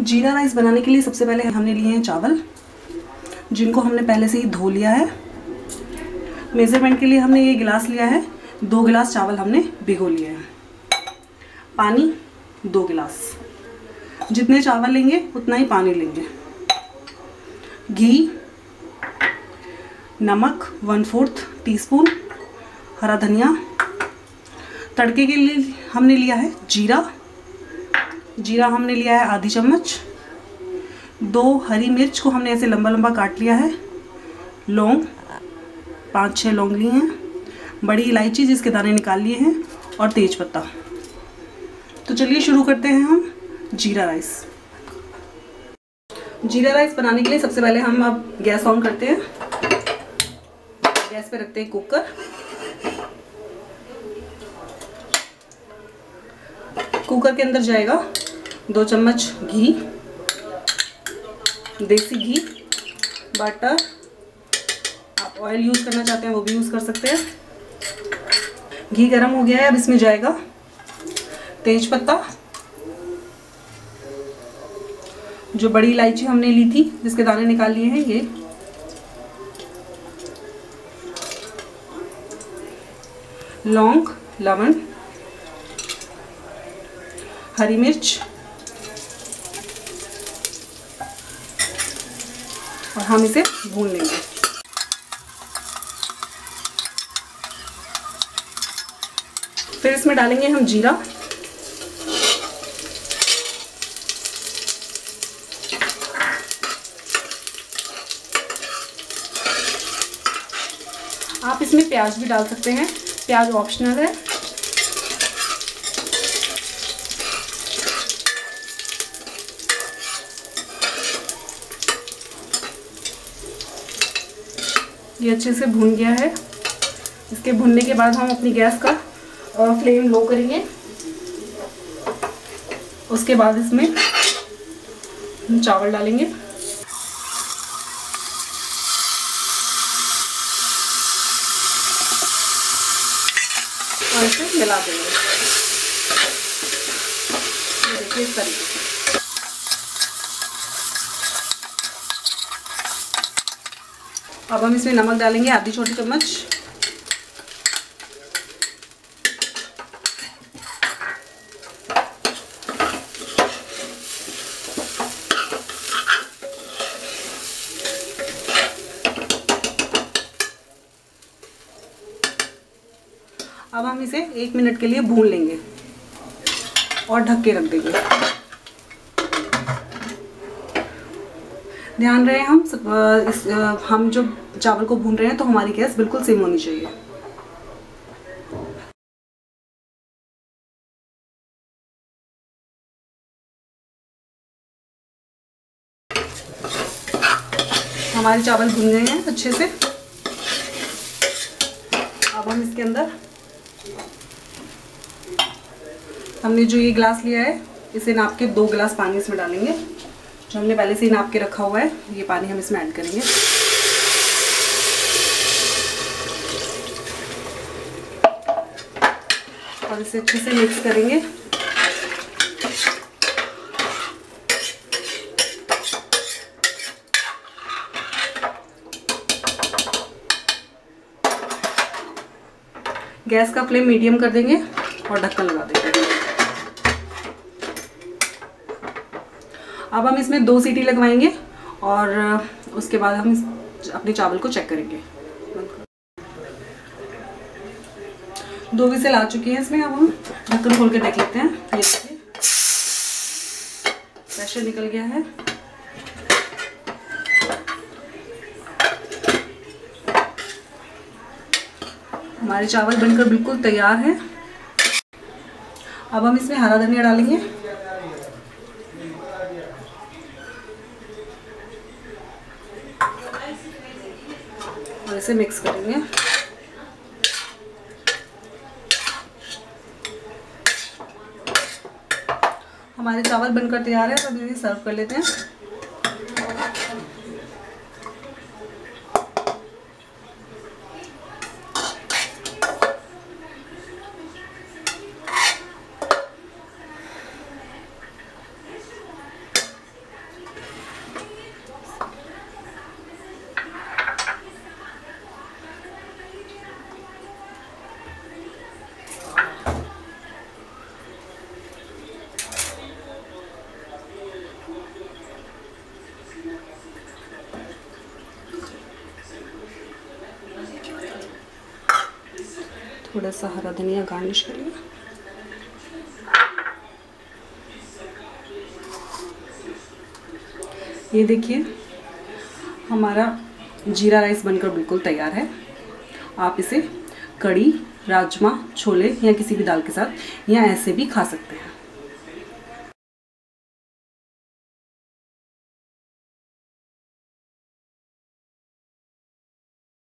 जीरा राइस बनाने के लिए सबसे पहले हमने लिए हैं चावल, जिनको हमने पहले से ही धो लिया है। मेज़रमेंट के लिए हमने ये गिलास लिया है, दो गिलास चावल हमने भिगो लिए हैं। पानी, दो गिलास। जितने चावल लेंगे, उतना ही पानी लेंगे। घी, नमक वन फोर्थ टीस्पून हरा धनिया। तड़के के लिए हमने लिया है जीरा। जीरा हमने लिया है आधी चम्मच। दो हरी मिर्च को हमने ऐसे लंबा लंबा काट लिया है। लौंग, पाँच छः लौंग लिए हैं। बड़ी इलायची जिसके दाने निकाल लिए हैं और तेज पत्ता। तो चलिए शुरू करते हैं हम जीरा राइस। जीरा राइस बनाने के लिए सबसे पहले हम अब गैस ऑन करते हैं। गैस पे रखते हैं कुकर। कुकर के अंदर जाएगा। दो चम्मच घी, देसी घी बटर आप ऑयल यूज़ करना चाहते हैं, वो भी यूज़ कर सकते हैं। घी गर्म हो गया है, अब इसमें जाएगा तेज पत्ता, जो बड़ी इलायची हमने ली थी, जिसके दाने निकाल लिए हैं, ये। लौंग लवण हरी मिर्च और हम इसे भून लेंगे। फिर इसमें डालेंगे हम जीरा। आप इसमें प्याज भी डाल सकते हैं। प्याज ऑप्शनल है। ये अच्छे से भून गया है। इसके भुनने के बाद हम अपनी गैस का फ्लेम लो करेंगे। उसके बाद इसमें हम चावल डालेंगे। और इसे मिला देंगे। देखिए इस तरीके से। अब हम इसमें नमक डालेंगे, आधी छोटी चम्मच। अब हम इसे एक मिनट के लिए भून लेंगे और ढक के रख देंगे। ध्यान रहे हम इस हम जो चावल को भून रहे हैं तो हमारी गैस बिल्कुल सेम होनी चाहिए। हमारे चावल भुन गए हैं अच्छे से। अब हम इसके अंदर, हमने जो ये गिलास लिया है, इसे नाप के दो गिलास पानी इसमें डालेंगे। जो हमने पहले से ही नाप के रखा हुआ है। ये पानी हम इसमें ऐड करेंगे। और इसे अच्छे से मिक्स करेंगे। गैस का फ्लेम मीडियम कर देंगे और ढक्कन लगा देंगे। अब हम इसमें दो सीटी लगवाएँगे और उसके बाद हम अपने चावल को चेक करेंगे। दो विसल आ चुकी है इसमें, अब हम ढक्कन खोल के देख लेते हैं। ये प्रेशर निकल गया है। हमारे चावल बनकर बिल्कुल तैयार हैं। अब हम इसमें हरा धनिया डालेंगे। और इसे मिक्स करेंगे। हमारे चावल बनकर तैयार है तो दीदी सर्व कर लेते हैं। थोड़ा सा हरा धनिया गार्निश करेंगे ये देखिए, हमारा जीरा राइस बनकर बिल्कुल तैयार है। आप इसे कड़ी, राजमा, छोले या किसी भी दाल के साथ या ऐसे भी खा सकते हैं।